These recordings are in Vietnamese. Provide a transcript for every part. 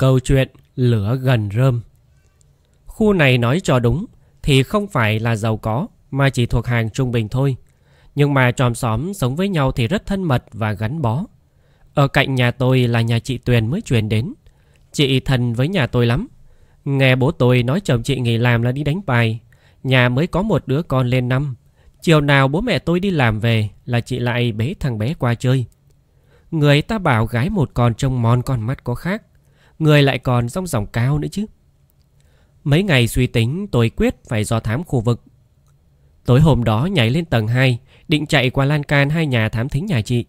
Câu chuyện lửa gần rơm. Khu này nói cho đúng Thì không phải là giàu có Mà chỉ thuộc hàng trung bình thôi. Nhưng mà tròm xóm sống với nhau thì rất thân mật và gắn bó. Ở cạnh nhà tôi là nhà chị Tuyền mới chuyển đến. Chị thân với nhà tôi lắm. Nghe bố tôi nói chồng chị nghỉ làm là đi đánh bài. Nhà mới có một đứa con lên năm. Chiều nào bố mẹ tôi đi làm về Là chị lại bế thằng bé qua chơi. Người ta bảo gái một con trông mòn con mắt có khác. Người lại còn rong ròng cao nữa chứ. Mấy ngày suy tính, tôi quyết phải do thám khu vực. Tối hôm đó nhảy lên tầng 2 Định chạy qua lan can hai nhà thám thính nhà chị.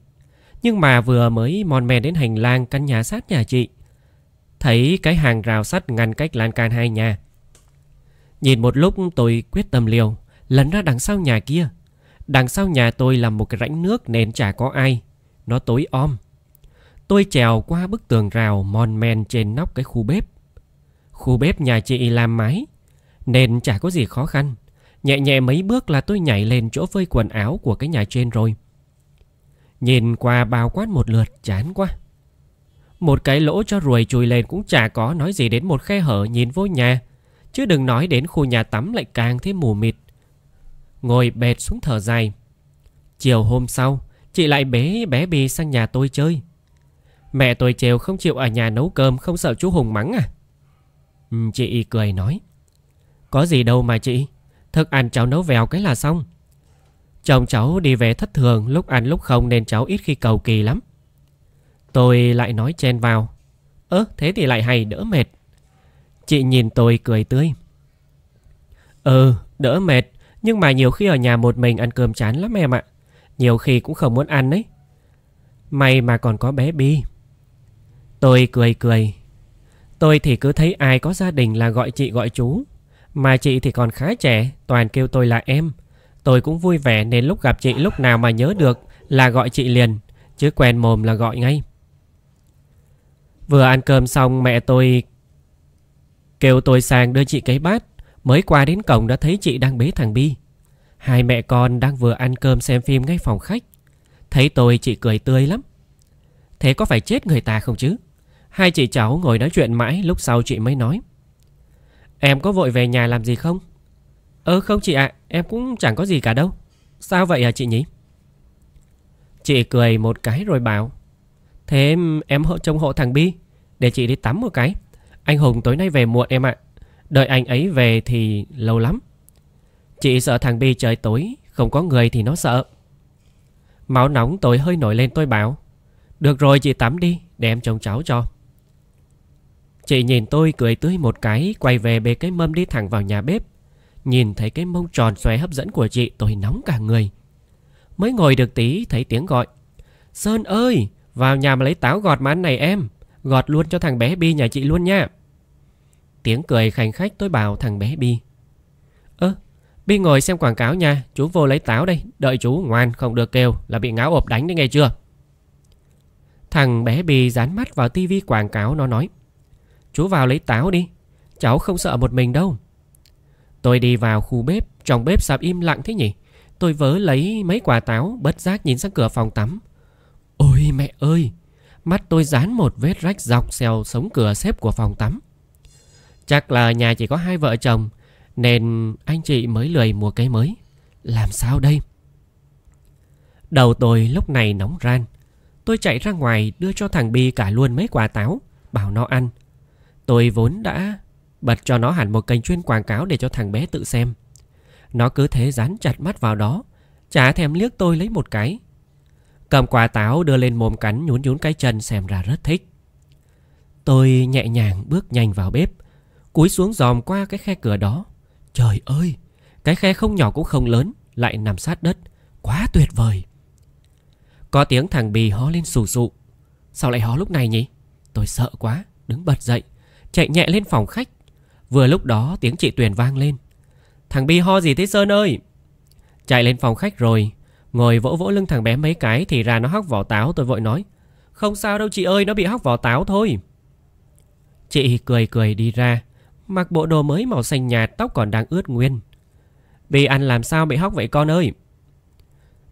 Nhưng mà vừa mới mòn mè đến hành lang căn nhà sát nhà chị. Thấy cái hàng rào sắt ngăn cách lan can hai nhà. Nhìn một lúc tôi quyết tâm liều, Lấn ra đằng sau nhà kia. Đằng sau nhà tôi là một cái rãnh nước nên chả có ai. Nó tối om. Tôi trèo qua bức tường rào mòn men trên nóc cái khu bếp. Khu bếp nhà chị làm mái, Nên chả có gì khó khăn. Nhẹ nhẹ mấy bước là tôi nhảy lên chỗ phơi quần áo của cái nhà trên rồi. Nhìn qua bao quát một lượt, chán quá. Một cái lỗ cho ruồi chui lên cũng chả có nói gì đến một khe hở nhìn vô nhà, Chứ đừng nói đến khu nhà tắm lại càng thêm mù mịt. Ngồi bệt xuống thở dài. Chiều hôm sau, Chị lại bế bé Bi sang nhà tôi chơi. Mẹ tôi trêu không chịu ở nhà nấu cơm Không sợ chú Hùng mắng à? Ừ, Chị cười nói. Có gì đâu mà chị. Thức ăn cháu nấu vèo cái là xong. Chồng cháu đi về thất thường Lúc ăn lúc không nên cháu ít khi cầu kỳ lắm. Tôi lại nói chen vào. Ơ thế thì lại hay đỡ mệt. Chị nhìn tôi cười tươi. Ừ đỡ mệt Nhưng mà nhiều khi ở nhà một mình ăn cơm chán lắm em ạ. Nhiều khi cũng không muốn ăn đấy May mà còn có bé Bi. Tôi cười cười. Tôi thì cứ thấy ai có gia đình là gọi chị gọi chú. Mà chị thì còn khá trẻ, Toàn kêu tôi là em. Tôi cũng vui vẻ nên lúc gặp chị lúc nào mà nhớ được Là gọi chị liền, Chứ quen mồm là gọi ngay. Vừa ăn cơm xong mẹ tôi Kêu tôi sang đưa chị cái bát. Mới qua đến cổng đã thấy chị đang bế thằng Bi. Hai mẹ con đang vừa ăn cơm xem phim ngay phòng khách. Thấy tôi chị cười tươi lắm. Thế có phải chết người ta không chứ? Hai chị cháu ngồi nói chuyện mãi, Lúc sau chị mới nói. Em có vội về nhà làm gì không? Ơ không chị ạ, Em cũng chẳng có gì cả đâu. Sao vậy à chị nhỉ? Chị cười một cái rồi bảo Thế em hộ trông hộ thằng Bi, Để chị đi tắm một cái. Anh Hùng tối nay về muộn em ạ, Đợi anh ấy về thì lâu lắm. Chị sợ thằng Bi trời tối, Không có người thì nó sợ. Máu nóng tôi hơi nổi lên tôi bảo, Được rồi, chị tắm đi, Để em trông cháu cho. Chị nhìn tôi cười tươi một cái, Quay về bê cái mâm đi thẳng vào nhà bếp. Nhìn thấy cái mông tròn xòe hấp dẫn của chị, Tôi nóng cả người. Mới ngồi được tí, thấy tiếng gọi. Sơn ơi, Vào nhà mà lấy táo gọt mà ăn này em. Gọt luôn cho thằng bé Bi nhà chị luôn nha. Tiếng cười khanh khách tôi bảo thằng bé Bi. Ơ, Bi ngồi xem quảng cáo nha. Chú vô lấy táo đây, Đợi chú ngoan không được kêu Là bị ngáo ộp đánh đấy nghe chưa? Thằng bé Bi dán mắt vào tivi quảng cáo nó nói. Chú vào lấy táo đi. Cháu không sợ một mình đâu. Tôi đi vào khu bếp, Trong bếp sao im lặng thế nhỉ? Tôi vớ lấy mấy quả táo, Bất giác nhìn sang cửa phòng tắm. Ôi mẹ ơi! Mắt tôi dán một vết rách dọc xèo sống cửa xếp của phòng tắm. Chắc là nhà chỉ có hai vợ chồng, Nên anh chị mới lười mua cây mới. Làm sao đây? Đầu tôi lúc này nóng ran. Tôi chạy ra ngoài đưa cho thằng Bi cả luôn mấy quả táo, Bảo nó ăn. Tôi vốn đã bật cho nó hẳn một kênh chuyên quảng cáo để cho thằng bé tự xem. Nó cứ thế dán chặt mắt vào đó, chả thèm liếc tôi lấy một cái. Cầm quả táo đưa lên mồm cắn nhún nhún cái chân xem ra rất thích. Tôi nhẹ nhàng bước nhanh vào bếp, cúi xuống dòm qua cái khe cửa đó. Trời ơi, cái khe không nhỏ cũng không lớn, lại nằm sát đất, quá tuyệt vời. Có tiếng thằng Bì hó lên sù sụ. Sao lại hó lúc này nhỉ? Tôi sợ quá, đứng bật dậy, Chạy nhẹ lên phòng khách. Vừa lúc đó tiếng chị Tuyền vang lên. Thằng Bi ho gì thế Sơn ơi? Chạy lên phòng khách rồi, Ngồi vỗ vỗ lưng thằng bé mấy cái Thì ra nó hóc vỏ táo, tôi vội nói, Không sao đâu chị ơi, nó bị hóc vỏ táo thôi. Chị cười cười đi ra, Mặc bộ đồ mới màu xanh nhạt, Tóc còn đang ướt nguyên. Bi ăn làm sao bị hóc vậy con ơi?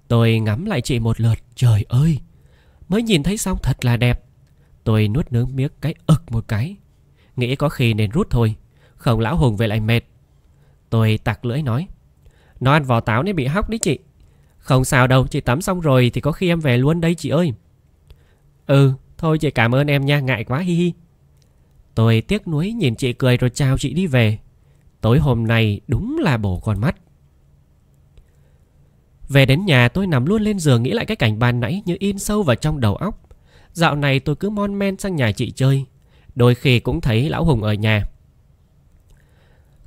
Tôi ngắm lại chị một lượt, Trời ơi, Mới nhìn thấy xong thật là đẹp. Tôi nuốt nước miếng cái ực một cái. Nghĩ có khi nên rút thôi. Không, lão Hùng về lại mệt. Tôi tặc lưỡi nói. Nó ăn vỏ táo nên bị hóc đấy chị. Không sao đâu, chị tắm xong rồi Thì có khi em về luôn đây chị ơi. Ừ thôi chị cảm ơn em nha, Ngại quá, hi hi. Tôi tiếc nuối nhìn chị cười rồi chào chị đi về. Tối hôm nay đúng là bổ con mắt. Về đến nhà, tôi nằm luôn lên giường nghĩ lại cái cảnh ban nãy như in sâu vào trong đầu óc. Dạo này tôi cứ mon men sang nhà chị chơi. Đôi khi cũng thấy lão Hùng ở nhà.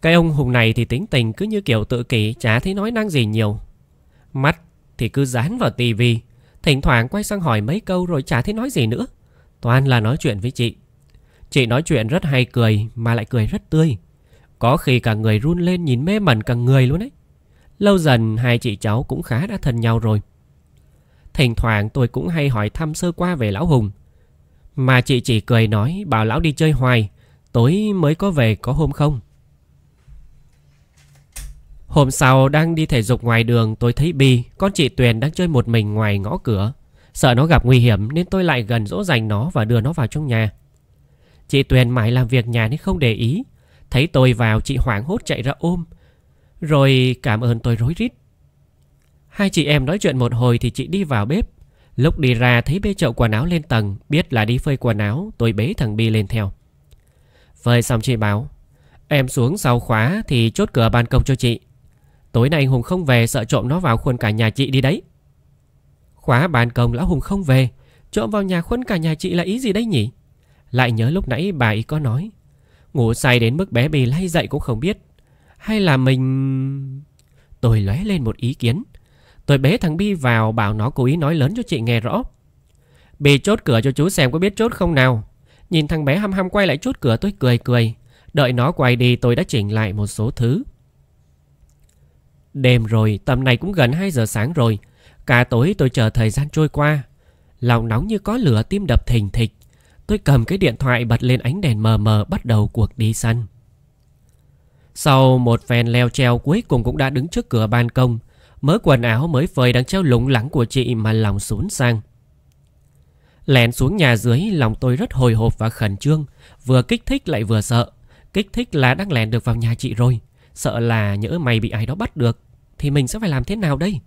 Cái ông Hùng này thì tính tình cứ như kiểu tự kỷ, Chả thấy nói năng gì nhiều. Mắt thì cứ dán vào tivi Thỉnh thoảng quay sang hỏi mấy câu rồi chả thấy nói gì nữa. Toàn là nói chuyện với chị. Chị nói chuyện rất hay cười, Mà lại cười rất tươi. Có khi cả người run lên nhìn mê mẩn cả người luôn ấy. Lâu dần hai chị cháu cũng khá đã thân nhau rồi. Thỉnh thoảng tôi cũng hay hỏi thăm sơ qua về lão Hùng. Mà chị chỉ cười nói, bảo lão đi chơi hoài, Tối mới có về có hôm không? Hôm sau đang đi thể dục ngoài đường, tôi thấy Bi, Con chị Tuyền đang chơi một mình ngoài ngõ cửa. Sợ nó gặp nguy hiểm nên tôi lại gần dỗ dành nó và đưa nó vào trong nhà. Chị Tuyền mãi làm việc nhà nên không để ý. Thấy tôi vào, chị hoảng hốt chạy ra ôm. Rồi cảm ơn tôi rối rít. Hai chị em nói chuyện một hồi thì chị đi vào bếp. Lúc đi ra thấy bê chậu quần áo lên tầng, Biết là đi phơi quần áo, Tôi bế thằng Bi lên theo. Phơi xong chị bảo, Em xuống sau khóa thì chốt cửa ban công cho chị. Tối nay Hùng không về, sợ trộm nó vào khuôn cả nhà chị đi đấy. Khóa ban công lão Hùng không về, Trộm vào nhà khuôn cả nhà chị là ý gì đấy nhỉ? Lại nhớ lúc nãy bà ấy có nói, Ngủ say đến mức bé bi lay dậy cũng không biết, Hay là mình... Tôi lóe lên một ý kiến. Tôi bế thằng Bi vào bảo nó cố ý nói lớn cho chị nghe rõ Bi chốt cửa cho chú xem có biết chốt không nào Nhìn thằng bé hăm hăm quay lại chốt cửa tôi cười cười Đợi nó quay đi tôi đã chỉnh lại một số thứ Đêm rồi, tầm này cũng gần 2 giờ sáng rồi. Cả tối tôi chờ thời gian trôi qua. Lòng nóng như có lửa tim đập thình thịch. Tôi cầm cái điện thoại bật lên ánh đèn mờ mờ bắt đầu cuộc đi săn. Sau một phen leo treo cuối cùng cũng đã đứng trước cửa ban công. Mớ quần áo mới phơi đang treo lủng lẳng của chị mà lòng xuống sang. Lèn xuống nhà dưới, lòng tôi rất hồi hộp và khẩn trương. Vừa kích thích lại vừa sợ. Kích thích là đang lèn được vào nhà chị rồi. Sợ là nhỡ mày bị ai đó bắt được, Thì mình sẽ phải làm thế nào đây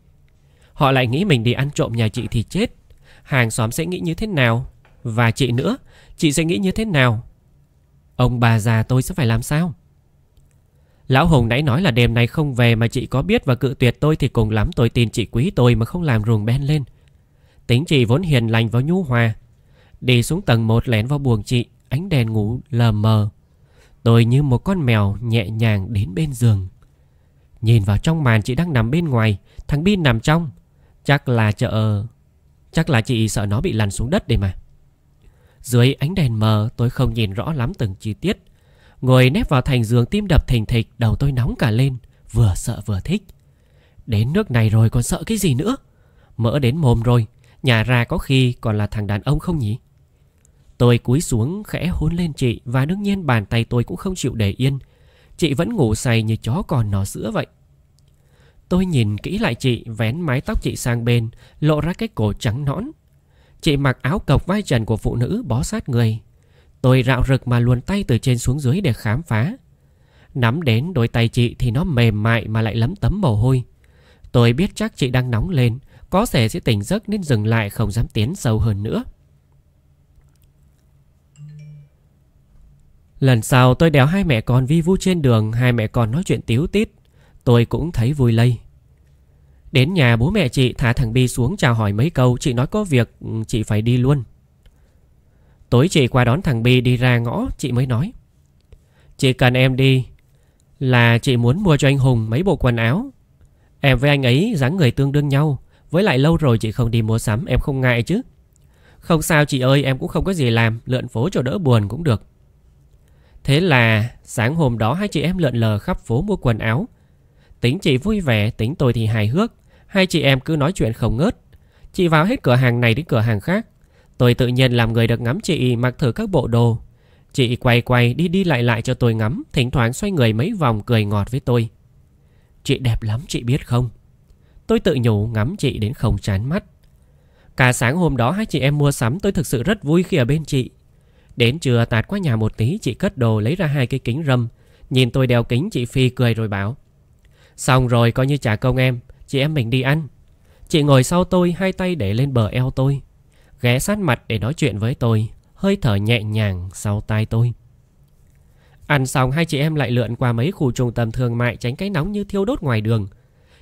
Họ lại nghĩ mình đi ăn trộm nhà chị thì chết Hàng xóm sẽ nghĩ như thế nào Và chị nữa, Chị sẽ nghĩ như thế nào Ông bà già tôi sẽ phải làm sao Lão Hùng nãy nói là đêm nay không về Mà chị có biết và cự tuyệt tôi Thì cùng lắm, tôi tin chị quý tôi mà không làm ruồng ben lên. Tính chị vốn hiền lành và nhu hòa. Đi xuống tầng 1 lén vào buồng chị, Ánh đèn ngủ lờ mờ. Tôi như một con mèo nhẹ nhàng đến bên giường. Nhìn vào trong màn chị đang nằm bên ngoài, Thằng Bin nằm trong. Chắc là chợ, Chắc là chị sợ nó bị lăn xuống đất đây mà. Dưới ánh đèn mờ, tôi không nhìn rõ lắm từng chi tiết. Ngồi nép vào thành giường tim đập thình thịch Đầu tôi nóng cả lên Vừa sợ vừa thích Đến nước này rồi còn sợ cái gì nữa Mỡ đến mồm rồi Nhà ra có khi còn là thằng đàn ông không nhỉ Tôi cúi xuống khẽ hôn lên chị và đương nhiên bàn tay tôi cũng không chịu để yên. Chị vẫn ngủ say như chó còn nò sữa vậy. Tôi nhìn kỹ lại chị vén mái tóc chị sang bên, lộ ra cái cổ trắng nõn. Chị mặc áo cộc vai trần của phụ nữ bó sát người. Tôi rạo rực mà luồn tay từ trên xuống dưới để khám phá. Nắm đến đôi tay chị thì nó mềm mại mà lại lấm tấm mồ hôi. Tôi biết chắc chị đang nóng lên, có thể sẽ tỉnh giấc nên dừng lại không dám tiến sâu hơn nữa. Lần sau tôi đèo hai mẹ con vi vu trên đường Hai mẹ con nói chuyện tiếu tít Tôi cũng thấy vui lây Đến nhà bố mẹ chị thả thằng Bi xuống chào hỏi mấy câu Chị nói có việc ừ, chị phải đi luôn Tối chị qua đón thằng Bi đi ra ngõ Chị mới nói Chị cần em đi Là chị muốn mua cho anh Hùng mấy bộ quần áo Em với anh ấy dáng người tương đương nhau Với lại lâu rồi chị không đi mua sắm Em không ngại chứ Không sao chị ơi em cũng không có gì làm Lượn phố cho đỡ buồn cũng được Thế là sáng hôm đó hai chị em lượn lờ khắp phố mua quần áo. Tính chị vui vẻ, tính tôi thì hài hước. Hai chị em cứ nói chuyện không ngớt. Chị vào hết cửa hàng này đến cửa hàng khác. Tôi tự nhiên làm người được ngắm chị mặc thử các bộ đồ. Chị quay quay đi đi lại lại cho tôi ngắm, thỉnh thoảng xoay người mấy vòng cười ngọt với tôi. Chị đẹp lắm chị biết không? Tôi tự nhủ ngắm chị đến không chán mắt. Cả sáng hôm đó hai chị em mua sắm tôi thực sự rất vui khi ở bên chị. Đến trưa tạt qua nhà một tí Chị cất đồ lấy ra hai cái kính râm Nhìn tôi đeo kính chị Phi cười rồi bảo Xong rồi coi như trả công em Chị em mình đi ăn Chị ngồi sau tôi hai tay để lên bờ eo tôi Ghé sát mặt để nói chuyện với tôi, Hơi thở nhẹ nhàng sau tai tôi. Ăn xong, hai chị em lại lượn qua mấy khu trung tâm thương mại Tránh cái nóng như thiêu đốt ngoài đường.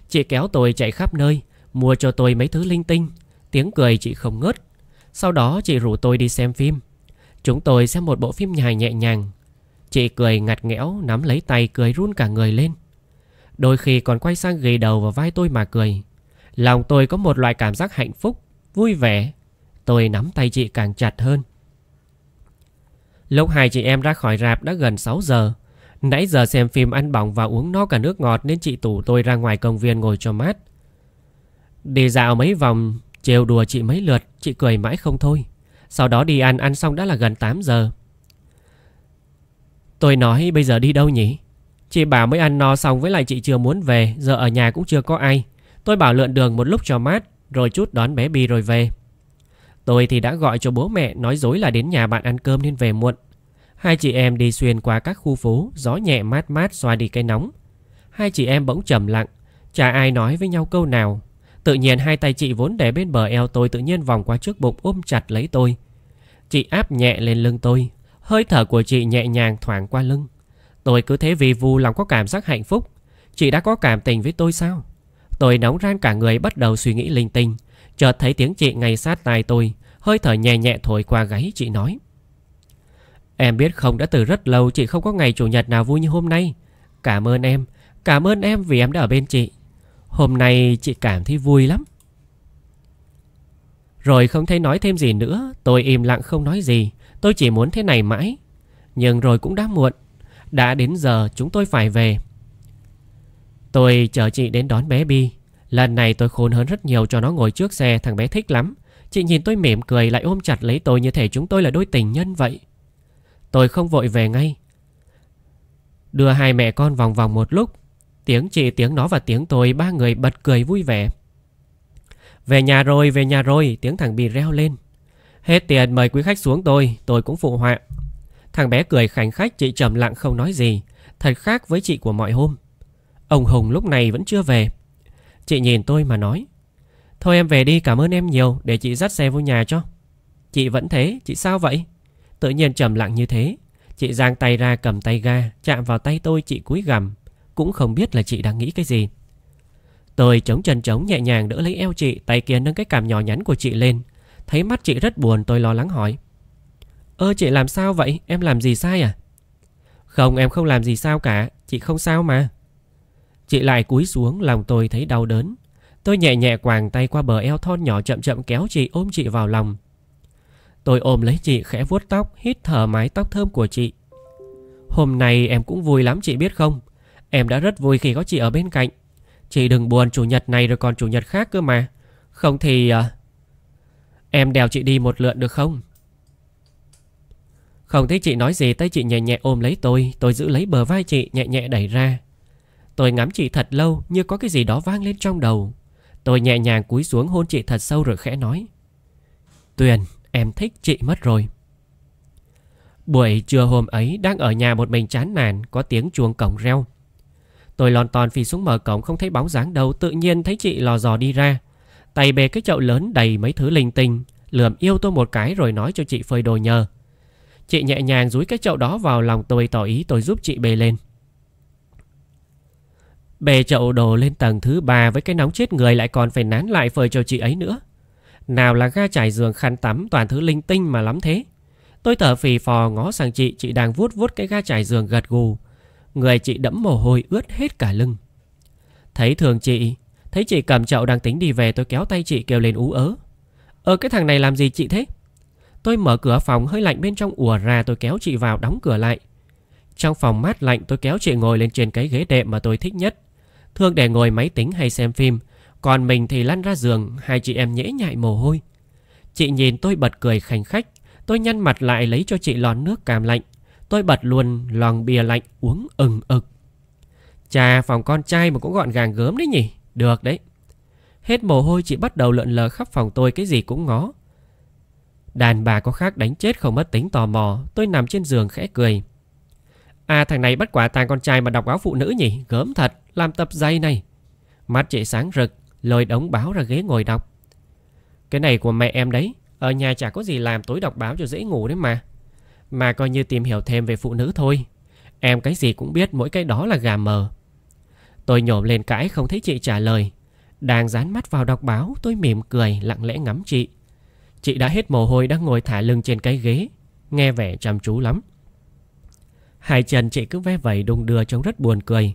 Chị kéo tôi chạy khắp nơi, Mua cho tôi mấy thứ linh tinh. Tiếng cười chị không ngớt. Sau đó chị rủ tôi đi xem phim. Chúng tôi xem một bộ phim nhài nhẹ nhàng. Chị cười ngặt nghẽo, Nắm lấy tay cười run cả người lên. Đôi khi còn quay sang ghì đầu vào vai tôi mà cười. Lòng tôi có một loại cảm giác hạnh phúc, Vui vẻ. Tôi nắm tay chị càng chặt hơn. Lúc hai chị em ra khỏi rạp đã gần 6 giờ. Nãy giờ xem phim ăn bỏng và uống no cả nước ngọt Nên chị tủ tôi ra ngoài công viên ngồi cho mát. Đi dạo mấy vòng, Trêu đùa chị mấy lượt, Chị cười mãi không thôi. Sau đó đi ăn Ăn xong đã là gần 8 giờ. Tôi nói, bây giờ đi đâu nhỉ? Chị bảo, mới ăn no xong với lại chị chưa muốn về, Giờ ở nhà cũng chưa có ai. Tôi bảo, lượn đường một lúc cho mát, Rồi chút đón bé Bi rồi về. Tôi thì đã gọi cho bố mẹ Nói dối là đến nhà bạn ăn cơm nên về muộn. Hai chị em đi xuyên qua các khu phố, Gió nhẹ mát mát xoa đi cái nóng. Hai chị em bỗng trầm lặng, Chả ai nói với nhau câu nào. Tự nhiên hai tay chị vốn để bên bờ eo tôi Tự nhiên vòng qua trước bụng ôm chặt lấy tôi. Chị áp nhẹ lên lưng tôi, Hơi thở của chị nhẹ nhàng thoảng qua lưng. Tôi cứ thế vì vu lòng có cảm giác hạnh phúc. Chị đã có cảm tình với tôi sao? Tôi nóng ran cả người bắt đầu suy nghĩ linh tinh. Chợt thấy tiếng chị ngay sát tai tôi. Hơi thở nhẹ nhẹ thổi qua gáy, chị nói. Em biết không, đã từ rất lâu chị không có ngày chủ nhật nào vui như hôm nay. Cảm ơn em. Cảm ơn em vì em đã ở bên chị. Hôm nay chị cảm thấy vui lắm. Rồi không thấy nói thêm gì nữa, Tôi im lặng không nói gì. Tôi chỉ muốn thế này mãi. Nhưng rồi cũng đã muộn. Đã đến giờ chúng tôi phải về. Tôi chờ chị đến đón bé Bi. Lần này tôi khôn hơn rất nhiều cho nó ngồi trước xe Thằng bé thích lắm. Chị nhìn tôi mỉm cười lại ôm chặt lấy tôi như thể chúng tôi là đôi tình nhân vậy. Tôi không vội về ngay. Đưa hai mẹ con vòng vòng một lúc. Tiếng chị, tiếng nó và tiếng tôi Ba người bật cười vui vẻ. Về nhà rồi, về nhà rồi Tiếng thằng Bì reo lên. Hết tiền mời quý khách xuống tôi Tôi cũng phụ họa. Thằng bé cười khảnh khách chị trầm lặng không nói gì. Thật khác với chị của mọi hôm. Ông Hùng lúc này vẫn chưa về. Chị nhìn tôi mà nói. Thôi em về đi, cảm ơn em nhiều, Để chị dắt xe vô nhà cho. Chị vẫn thế, chị sao vậy? Tự nhiên trầm lặng như thế, Chị giang tay ra cầm tay ga, Chạm vào tay tôi, chị cúi gằm. Cũng không biết là chị đang nghĩ cái gì. Tôi chống chân chống nhẹ nhàng đỡ lấy eo chị, Tay kia nâng cái cằm nhỏ nhắn của chị lên. Thấy mắt chị rất buồn, tôi lo lắng hỏi. Ơ, chị làm sao vậy? Em làm gì sai à? Không, em không làm gì sao cả, Chị không sao mà. Chị lại cúi xuống, lòng tôi thấy đau đớn. Tôi nhẹ nhẹ quàng tay qua bờ eo thon nhỏ chậm chậm kéo chị, ôm chị vào lòng. Tôi ôm lấy chị khẽ vuốt tóc, Hít thở mái tóc thơm của chị. Hôm nay em cũng vui lắm, chị biết không? Em đã rất vui khi có chị ở bên cạnh. Chị đừng buồn chủ nhật này rồi còn chủ nhật khác cơ mà. Không thì à... Em đèo chị đi một lượn được không? Không thấy chị nói gì Tay chị nhẹ nhẹ ôm lấy tôi. Tôi giữ lấy bờ vai chị, nhẹ nhẹ đẩy ra. Tôi ngắm chị thật lâu như có cái gì đó vang lên trong đầu. Tôi nhẹ nhàng cúi xuống hôn chị thật sâu rồi khẽ nói. Tuyền, em thích chị mất rồi. Buổi trưa hôm ấy đang ở nhà một mình chán nản có tiếng chuông cổng reo. Tôi lon ton phi xuống mở cổng không thấy bóng dáng đâu tự nhiên thấy chị lò dò đi ra. Tay bề cái chậu lớn đầy mấy thứ linh tinh, lườm yêu tôi một cái rồi nói cho chị phơi đồ nhờ. Chị nhẹ nhàng dúi cái chậu đó vào lòng tôi tỏ ý tôi giúp chị bê lên. Bề chậu đồ lên tầng thứ ba với cái nóng chết người lại còn phải nán lại phơi cho chị ấy nữa. Nào là ga trải giường khăn tắm toàn thứ linh tinh mà lắm thế. Tôi thở phì phò ngó sang chị, chị đang vuốt vuốt cái ga trải giường gật gù. Người chị đẫm mồ hôi ướt hết cả lưng. Thấy thường chị, thấy chị cầm chậu đang tính đi về tôi kéo tay chị kêu lên ú ớ. Ờ cái thằng này làm gì chị thế? Tôi mở cửa phòng hơi lạnh bên trong ùa ra tôi kéo chị vào đóng cửa lại. Trong phòng mát lạnh tôi kéo chị ngồi lên trên cái ghế đệm mà tôi thích nhất. Thương để ngồi máy tính hay xem phim. Còn mình thì lăn ra giường, Hai chị em nhễ nhại mồ hôi. Chị nhìn tôi bật cười khành khách. Tôi nhăn mặt lại lấy cho chị lon nước cam lạnh. Tôi bật luôn lon bia lạnh uống ừng ực. Chà, phòng con trai mà cũng gọn gàng gớm đấy nhỉ? Được đấy. Hết mồ hôi, chị bắt đầu lượn lờ khắp phòng tôi, cái gì cũng ngó. Đàn bà có khác đánh chết không mất tính tò mò. Tôi nằm trên giường khẽ cười. À thằng này bắt quả tàng con trai mà đọc báo phụ nữ nhỉ? Gớm thật, Làm tập dây này. Mắt chị sáng rực Lôi đống báo ra ghế ngồi đọc. Cái này của mẹ em đấy, Ở nhà chả có gì làm, tối đọc báo cho dễ ngủ đấy mà. Mà coi như tìm hiểu thêm về phụ nữ thôi. Em cái gì cũng biết, mỗi cái đó là gà mờ. Tôi nhổm lên cãi, không thấy chị trả lời. Đang dán mắt vào đọc báo, Tôi mỉm cười, lặng lẽ ngắm chị. Chị đã hết mồ hôi, đang ngồi thả lưng trên cái ghế. Nghe vẻ chăm chú lắm. Hai chân chị cứ ve vẩy đung đưa trông rất buồn cười.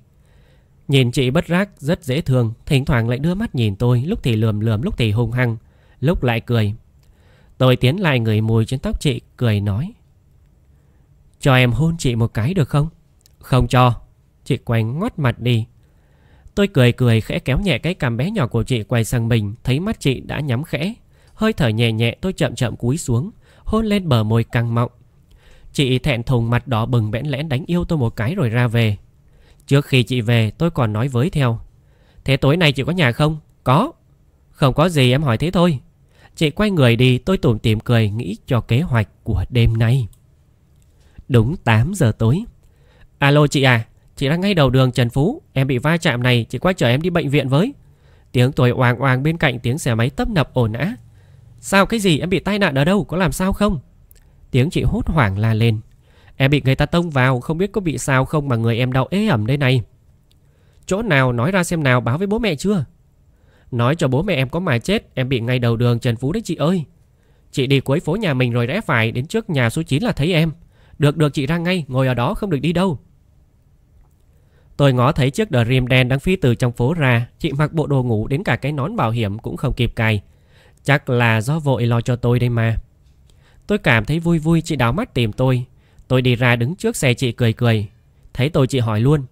Nhìn chị bất rác, rất dễ thương, Thỉnh thoảng lại đưa mắt nhìn tôi, Lúc thì lườm lườm, lúc thì hung hăng, Lúc lại cười. Tôi tiến lại người mùi trên tóc chị, Cười nói, Cho em hôn chị một cái được không? Không cho. Chị quay ngoắt mặt đi. Tôi cười cười khẽ kéo nhẹ cái cằm bé nhỏ của chị quay sang mình, Thấy mắt chị đã nhắm khẽ. Hơi thở nhẹ nhẹ, tôi chậm chậm cúi xuống, Hôn lên bờ môi căng mọng. Chị thẹn thùng mặt đỏ bừng bẽn lẽn đánh yêu tôi một cái rồi ra về. Trước khi chị về, tôi còn nói với theo. Thế tối nay chị có nhà không? Có. Không có gì, em hỏi thế thôi. Chị quay người đi, tôi tủm tỉm cười, nghĩ cho kế hoạch của đêm nay. Đúng 8 giờ tối. Alo chị à Chị đang ngay đầu đường Trần Phú. Em bị va chạm này, Chị qua chở em đi bệnh viện với. Tiếng tuổi oàng oàng bên cạnh tiếng xe máy tấp nập ồn ã Sao cái gì? Em bị tai nạn ở đâu? Có làm sao không? Tiếng chị hốt hoảng la lên. Em bị người ta tông vào, Không biết có bị sao không mà người em đau ế ẩm đây này. Chỗ nào nói ra xem nào, báo với bố mẹ chưa? Nói cho bố mẹ em có mà chết, Em bị ngay đầu đường Trần Phú đấy chị ơi. Chị đi cuối phố nhà mình rồi rẽ phải, Đến trước nhà số 9 là thấy em. Được được chị ra ngay, Ngồi ở đó không được đi đâu. Tôi ngó thấy chiếc Dream đen đang phi từ trong phố ra. Chị mặc bộ đồ ngủ đến cả cái nón bảo hiểm cũng không kịp cài. Chắc là do vội lo cho tôi đây mà. Tôi cảm thấy vui vui, chị đào mắt tìm tôi. Tôi đi ra đứng trước xe chị cười cười. Thấy tôi, chị hỏi luôn.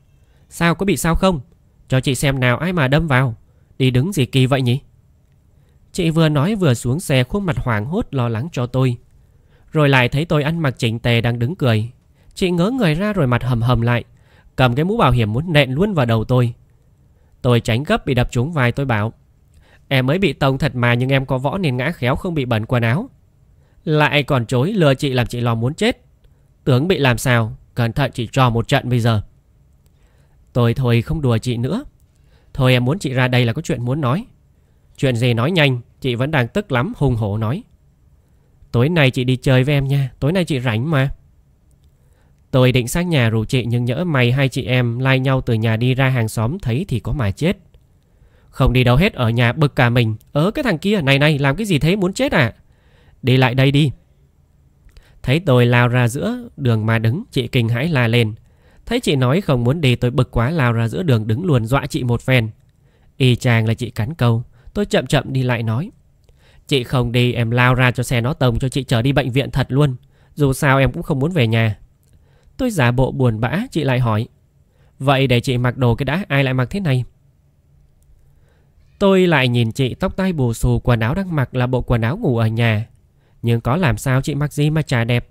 Sao, có bị sao không? Cho chị xem nào, ai mà đâm vào? Đi đứng gì kỳ vậy nhỉ? Chị vừa nói vừa xuống xe, khuôn mặt hoảng hốt, lo lắng cho tôi. Rồi lại thấy tôi ăn mặc chỉnh tề đang đứng cười. Chị ngớ người ra rồi mặt hầm hầm lại, Cầm cái mũ bảo hiểm muốn nện luôn vào đầu tôi. Tôi tránh gấp, bị đập trúng vai, tôi bảo, Em mới bị tông thật mà, nhưng em có võ nên ngã khéo, không bị bẩn quần áo. Lại còn chối lừa chị làm chị lo muốn chết Tướng bị làm sao, Cẩn thận chị cho một trận bây giờ Tôi thôi không đùa chị nữa Thôi em muốn chị ra đây là có chuyện muốn nói Chuyện gì nói nhanh, Chị vẫn đang tức lắm hùng hổ nói Tối nay chị đi chơi với em nha, Tối nay chị rảnh mà Tôi định sang nhà rủ chị nhưng nhỡ mày hai chị em lai nhau từ nhà đi ra hàng xóm thấy thì có mà chết. Không đi đâu hết, ở nhà bực cả mình. Ớ, cái thằng kia, này này, làm cái gì thế muốn chết à? Đi lại đây đi. Thấy tôi lao ra giữa đường mà đứng, chị kinh hãi la lên. Thấy chị nói không muốn đi, tôi bực quá lao ra giữa đường đứng luôn dọa chị một phen. Y chàng là chị cắn câu. Tôi chậm chậm đi lại nói. Chị không đi, em lao ra cho xe nó tông, cho chị trở đi bệnh viện thật luôn. Dù sao em cũng không muốn về nhà. Tôi giả bộ buồn bã, chị lại hỏi Vậy để chị mặc đồ cái đã, ai lại mặc thế này Tôi lại nhìn chị tóc tai bù xù, quần áo đang mặc là bộ quần áo ngủ ở nhà nhưng có làm sao chị mặc gì mà trà đẹp?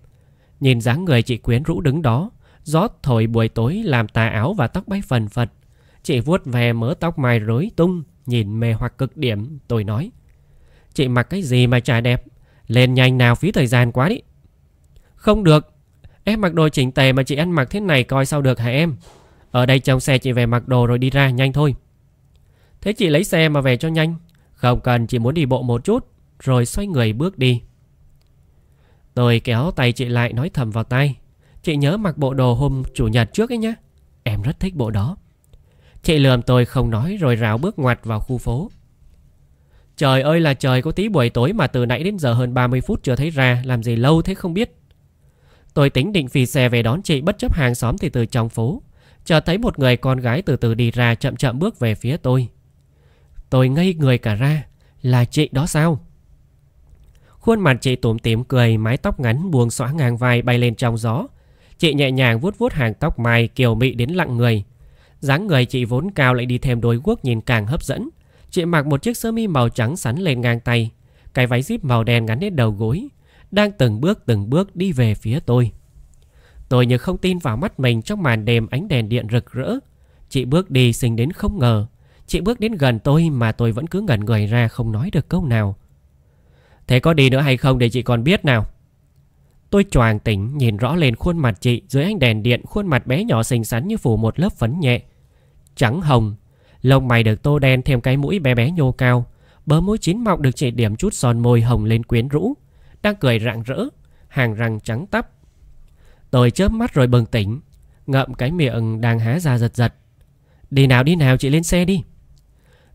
Nhìn dáng người chị quyến rũ đứng đó, Gió thổi buổi tối làm tà áo và tóc bay phần phật. Chị vuốt về mớ tóc mai rối tung, Nhìn mê hoặc cực điểm, Tôi nói. Chị mặc cái gì mà trà đẹp? Lên nhanh nào phí thời gian quá đi. Không được. Em mặc đồ chỉnh tề mà chị ăn mặc thế này coi sao được hả em? Ở đây trong xe chị về mặc đồ rồi đi ra, nhanh thôi. Thế chị lấy xe mà về cho nhanh. Không cần, chị muốn đi bộ một chút, Rồi xoay người bước đi. Tôi kéo tay chị lại nói thầm vào tay Chị nhớ mặc bộ đồ hôm chủ nhật trước ấy nhé Em rất thích bộ đó Chị lườm tôi không nói rồi rào bước ngoặt vào khu phố Trời ơi là trời, có tí buổi tối mà từ nãy đến giờ hơn 30 phút chưa thấy ra, Làm gì lâu thế không biết Tôi tính định phi xe về đón chị bất chấp hàng xóm thì từ trong phố. chờ thấy một người con gái từ từ đi ra chậm chậm bước về phía tôi. Tôi ngây người cả ra. Là chị đó sao? Khuôn mặt chị tủm tỉm cười, mái tóc ngắn buông xõa ngang vai bay lên trong gió. Chị nhẹ nhàng vuốt vuốt hàng tóc mai kiều mị đến lặng người. dáng người chị vốn cao lại đi thêm đôi guốc nhìn càng hấp dẫn. Chị mặc một chiếc sơ mi màu trắng sắn lên ngang tay, cái váy zip màu đen ngắn đến đầu gối, đang từng bước từng bước đi về phía tôi. Tôi như không tin vào mắt mình trong màn đêm ánh đèn điện rực rỡ. Chị bước đi xinh đến không ngờ. Chị bước đến gần tôi mà tôi vẫn cứ ngẩn người ra không nói được câu nào. Thế có đi nữa hay không để chị còn biết nào Tôi choàng tỉnh nhìn rõ lên khuôn mặt chị dưới ánh đèn điện khuôn mặt bé nhỏ xinh xắn như phủ một lớp phấn nhẹ. Trắng hồng, lông mày được tô đen thêm cái mũi bé bé nhô cao, bờ môi chín mọng được chị điểm chút son môi hồng lên quyến rũ, đang cười rạng rỡ, hàng răng trắng tắp. Tôi chớp mắt rồi bừng tỉnh, ngậm cái miệng đang há ra giật giật. Đi nào đi nào chị lên xe đi.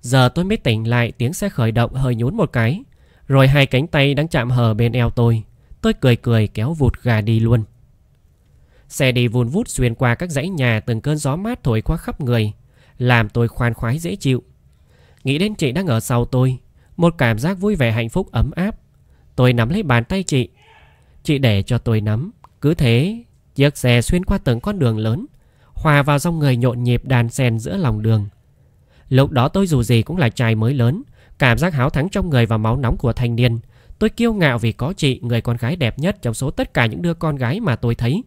Giờ tôi mới tỉnh lại tiếng xe khởi động hơi nhún một cái, rồi hai cánh tay đang chạm hờ bên eo tôi. Tôi cười cười kéo vụt gà đi luôn. Xe đi vun vút xuyên qua các dãy nhà từng cơn gió mát thổi qua khắp người, làm tôi khoan khoái dễ chịu. Nghĩ đến chị đang ở sau tôi, một cảm giác vui vẻ hạnh phúc ấm áp. Tôi nắm lấy bàn tay chị. Chị để cho tôi nắm, cứ thế, chiếc xe xuyên qua từng con đường lớn, hòa vào dòng người nhộn nhịp đàn sen giữa lòng đường. Lúc đó tôi dù gì cũng là trai mới lớn, cảm giác háo thắng trong người và máu nóng của thanh niên, Tôi kiêu ngạo vì có chị, người con gái đẹp nhất trong số tất cả những đứa con gái mà tôi thấy.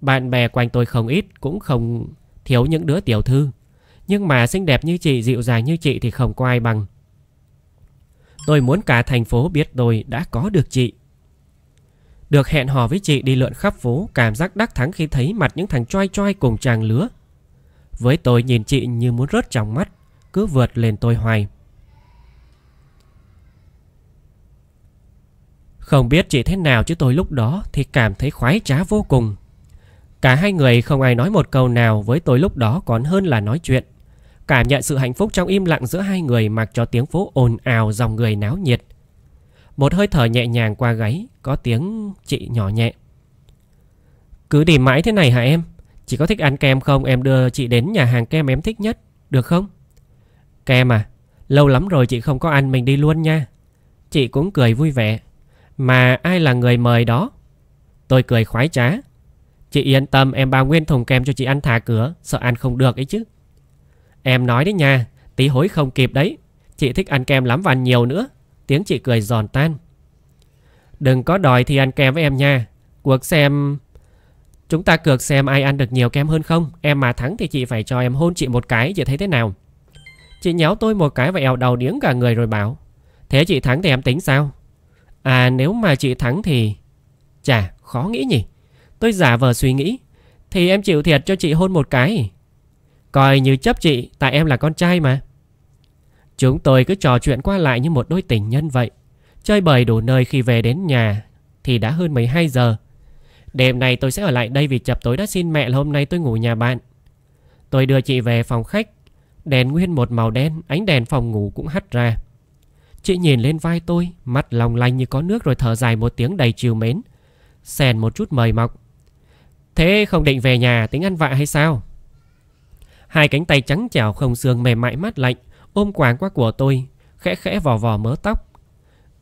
Bạn bè quanh tôi không ít, cũng không thiếu những đứa tiểu thư. Nhưng mà xinh đẹp như chị, dịu dàng như chị thì không có ai bằng. Tôi muốn cả thành phố biết tôi đã có được chị. Được hẹn hò với chị đi lượn khắp phố, cảm giác đắc thắng khi thấy mặt những thằng choi choi cùng chàng lứa. Với tôi nhìn chị như muốn rớt trong mắt, cứ vượt lên tôi hoài. Không biết chị thế nào chứ tôi lúc đó thì cảm thấy khoái trá vô cùng. Cả hai người không ai nói một câu nào với tôi lúc đó còn hơn là nói chuyện. Cảm nhận sự hạnh phúc trong im lặng giữa hai người mặc cho tiếng phố ồn ào dòng người náo nhiệt. Một hơi thở nhẹ nhàng qua gáy, có tiếng chị nhỏ nhẹ. Cứ đi mãi thế này hả em? Chị có thích ăn kem không? Em đưa chị đến nhà hàng kem em thích nhất, được không? Kem à? Lâu lắm rồi chị không có ăn mình đi luôn nha. Chị cũng cười vui vẻ. Mà ai là người mời đó? Tôi cười khoái trá. Chị yên tâm em bao nguyên thùng kem cho chị ăn thả cửa, sợ ăn không được ấy chứ. Em nói đấy nha, tí hối không kịp đấy. Chị thích ăn kem lắm và nhiều nữa. Tiếng chị cười giòn tan. Đừng có đòi thì ăn kem với em nha. Cuộc xem... Chúng ta cược xem ai ăn được nhiều kem hơn không. Em mà thắng thì chị phải cho em hôn chị một cái, chị thấy thế nào? Chị nhéo tôi một cái và eo đầu điếng cả người rồi bảo. Thế chị thắng thì em tính sao? À nếu mà chị thắng thì... Chà, khó nghĩ nhỉ. Tôi giả vờ suy nghĩ. Thì em chịu thiệt cho chị hôn một cái. Coi như chấp chị, tại em là con trai mà. Chúng tôi cứ trò chuyện qua lại như một đôi tình nhân vậy. Chơi bời đủ nơi khi về đến nhà thì đã hơn 12 giờ. Đêm nay tôi sẽ ở lại đây vì chập tối đã xin mẹ là hôm nay tôi ngủ nhà bạn. Tôi đưa chị về phòng khách. Đèn nguyên một màu đen, ánh đèn phòng ngủ cũng hắt ra. Chị nhìn lên vai tôi, mắt long lanh như có nước rồi thở dài một tiếng đầy chiều mến. Xèn một chút mời mọc. Thế không định về nhà tính ăn vạ hay sao? Hai cánh tay trắng chảo không xương mềm mại mát lạnh ôm quàng qua của tôi, khẽ khẽ vò vò mớ tóc.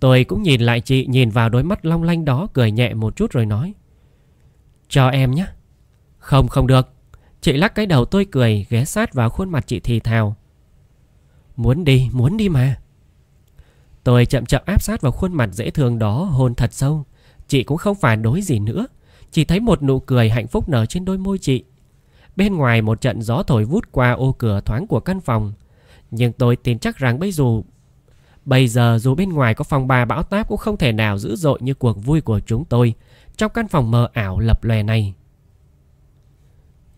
Tôi cũng nhìn lại chị, nhìn vào đôi mắt long lanh đó cười nhẹ một chút rồi nói. Cho em nhé. Không, không được. Chị lắc cái đầu tôi cười, ghé sát vào khuôn mặt chị thì thào. Muốn đi, muốn đi mà. Tôi chậm chậm áp sát vào khuôn mặt dễ thương đó, hôn thật sâu. Chị cũng không phản đối gì nữa. Chỉ thấy một nụ cười hạnh phúc nở trên đôi môi chị. Bên ngoài một trận gió thổi vút qua ô cửa thoáng của căn phòng. Nhưng tôi tin chắc rằng bây giờ Bây giờ dù bên ngoài có phòng bà bão táp cũng không thể nào dữ dội như cuộc vui của chúng tôi trong căn phòng mờ ảo lập lòe này.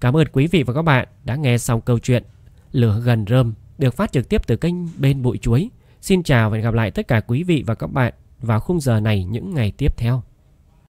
Cảm ơn quý vị và các bạn đã nghe xong câu chuyện Lửa gần rơm, được phát trực tiếp từ kênh Bên Bụi Chuối. Xin chào và hẹn gặp lại tất cả quý vị và các bạn vào khung giờ này những ngày tiếp theo.